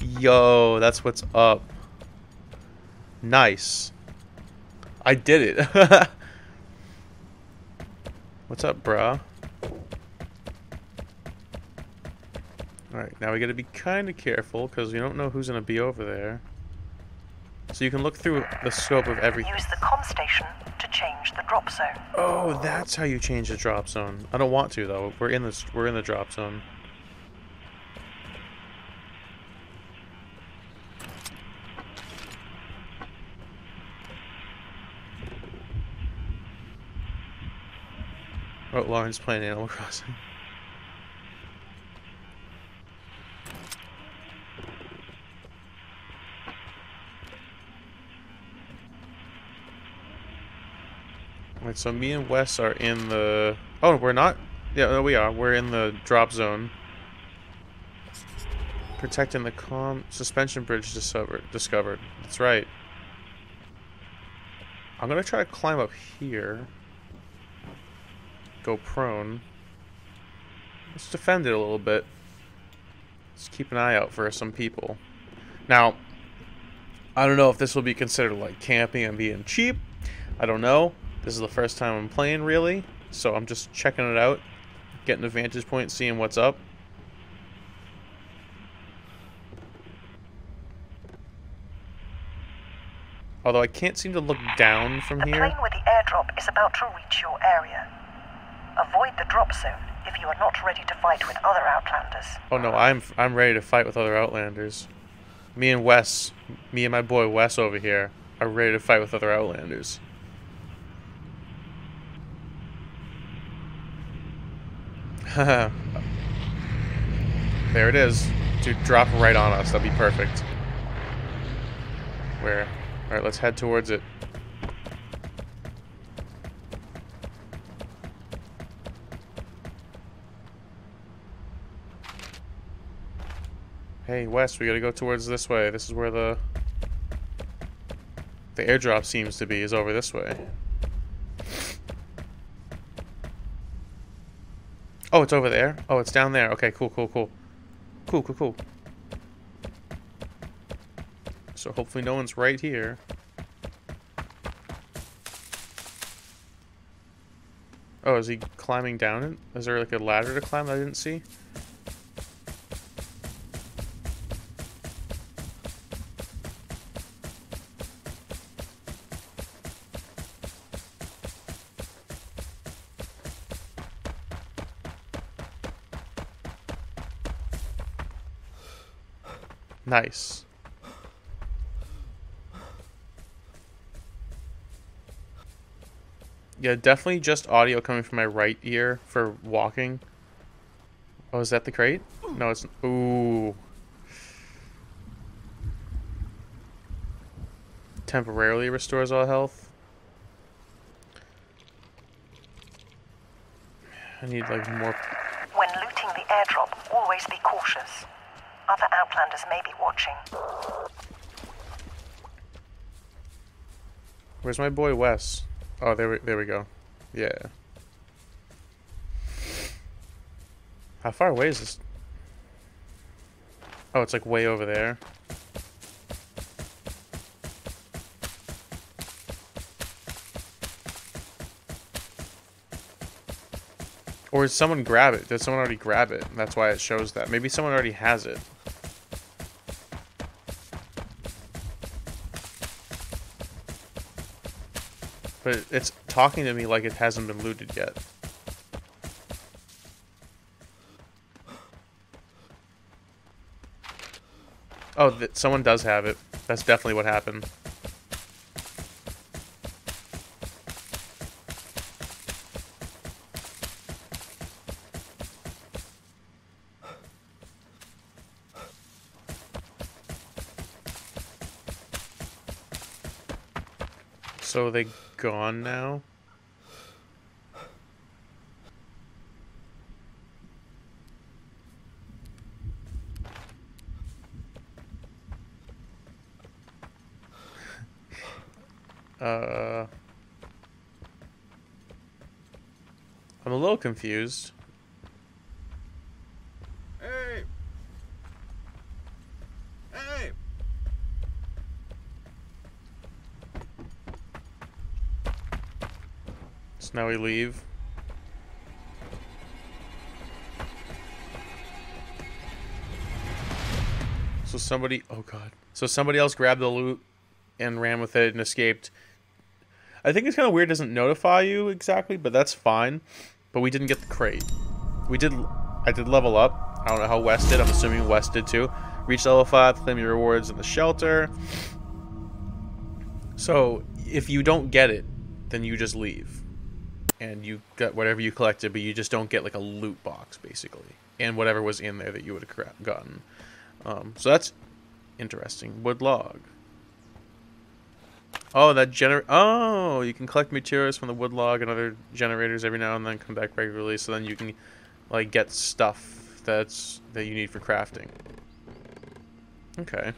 Yo, that's what's up. Nice. I did it. <laughs> what's up, bruh? Alright, now we gotta be kind of careful because we don't know who's gonna be over there. So you can look through the scope of every. Use the com station to change the drop zone. Oh, that's how you change the drop zone. I don't want to though. We're in this. We're in the drop zone. Oh, Lauren's playing Animal Crossing. Alright, so me and Wes are in the... Oh, we're not? Yeah, no, we are. We're in the drop zone. Protecting the com... Suspension bridge discovered. That's right. I'm gonna try to climb up here. Go prone. Let's defend it a little bit. Let's keep an eye out for some people. Now, I don't know if this will be considered like camping and being cheap. I don't know. This is the first time I'm playing, really, so I'm just checking it out, getting a vantage point, seeing what's up. Although I can't seem to look down from the here. plane with the airdrop is about to reach your area. Avoid the drop zone if you are not ready to fight with other Outlanders. Oh no, I'm I'm ready to fight with other Outlanders. Me and Wes, me and my boy Wes over here, are ready to fight with other Outlanders. <laughs> there it is. Dude, drop right on us. That'd be perfect. Where? Alright, let's head towards it. Hey, Wes, we gotta go towards this way. This is where the... The airdrop seems to be, is over this way. Oh, it's over there? Oh, it's down there. Okay, cool, cool, cool. Cool, cool, cool. So hopefully no one's right here. Oh, is he climbing down it? Is there like a ladder to climb that I didn't see? Nice. Yeah, definitely just audio coming from my right ear for walking. Oh, is that the crate? No, it's... Ooh. Temporarily restores all health. I need, like, more... When looting the airdrop, always be cautious. Other Outlanders may be watching. Where's my boy Wes? Oh, there we, there we go. Yeah. How far away is this? Oh, it's like way over there. Or did someone grab it? Did someone already grab it? That's why it shows that. Maybe someone already has it. But it's talking to me like it hasn't been looted yet. Oh, someone does have it. That's definitely what happened. So are they gone now? <laughs> uh, I'm a little confused. Hey! Hey! So now we leave. So somebody, oh god. So somebody else grabbed the loot and ran with it and escaped. I think it's kind of weird. It doesn't notify you exactly, but that's fine. But we didn't get the crate. We did. I did level up. I don't know how Wes did. I'm assuming Wes did too. Reach level five. Claim your rewards in the shelter. So if you don't get it, then you just leave, and you get whatever you collected, but you just don't get like a loot box basically, and whatever was in there that you would have gotten. Um, so that's interesting. Wood log. Oh, that gener. Oh, you can collect materials from the wood log and other generators every now and then. Come back regularly, so then you can like get stuff that's that you need for crafting. Okay.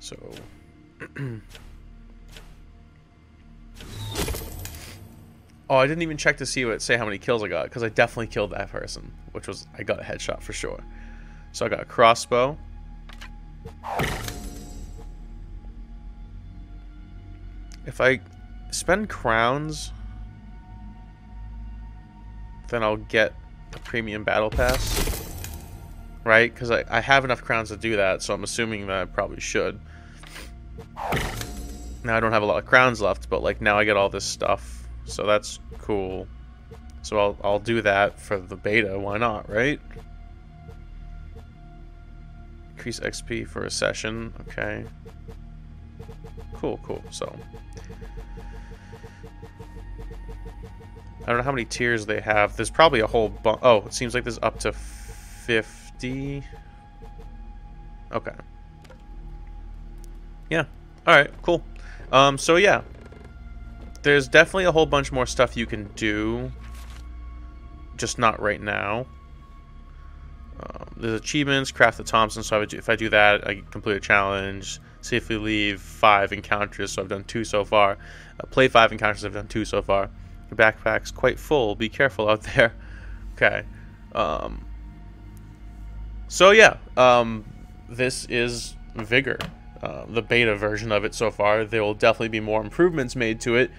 So. <clears throat> oh, I didn't even check to see what say how many kills I got because I definitely killed that person, which was I got a headshot for sure. So I got a crossbow. If I spend crowns, then I'll get a premium battle pass. Right? Because I, I have enough crowns to do that, so I'm assuming that I probably should. Now I don't have a lot of crowns left, but like now I get all this stuff. So that's cool. So I'll, I'll do that for the beta, why not, right? Increase XP for a session, okay. Cool, cool, so. I don't know how many tiers they have. There's probably a whole bunch. Oh, it seems like there's up to 50. Okay. Yeah. Alright, cool. Um, so yeah. There's definitely a whole bunch more stuff you can do. Just not right now. Um, there's achievements, craft the Thompson, so if I do that, I complete a challenge. Safely leave five encounters, so I've done two so far. Uh, play five encounters, I've done two so far. The backpack's quite full, be careful out <laughs> there. okay. Um, so yeah, um, this is Vigor. Uh, the beta version of it so far. There will definitely be more improvements made to it.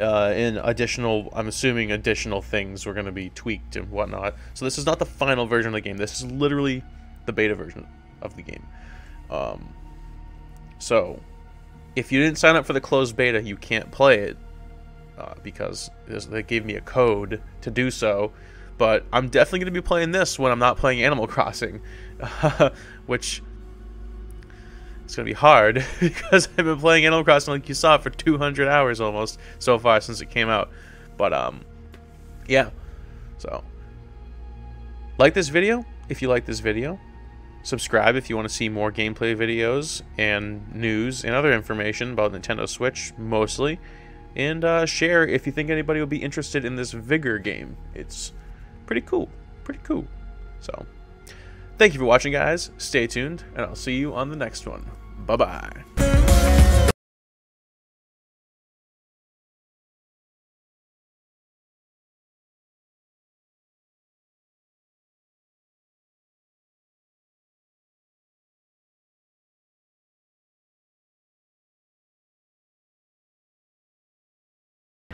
Uh, in additional, I'm assuming additional things were going to be tweaked and whatnot. So this is not the final version of the game. This is literally the beta version of the game. Um, so if you didn't sign up for the closed beta, you can't play it uh, because they gave me a code to do so. But I'm definitely going to be playing this when I'm not playing Animal <laughs> Crossing, <laughs> which it's gonna be hard <laughs> because I've been playing Animal Crossing like you saw for 200 hours almost so far since it came out. But um, yeah. So like this video if you like this video. Subscribe if you want to see more gameplay videos and news and other information about Nintendo Switch mostly. And uh, share if you think anybody will be interested in this Vigor game. It's pretty cool. Pretty cool. So, thank you for watching, guys. Stay tuned, and I'll see you on the next one. Bye bye.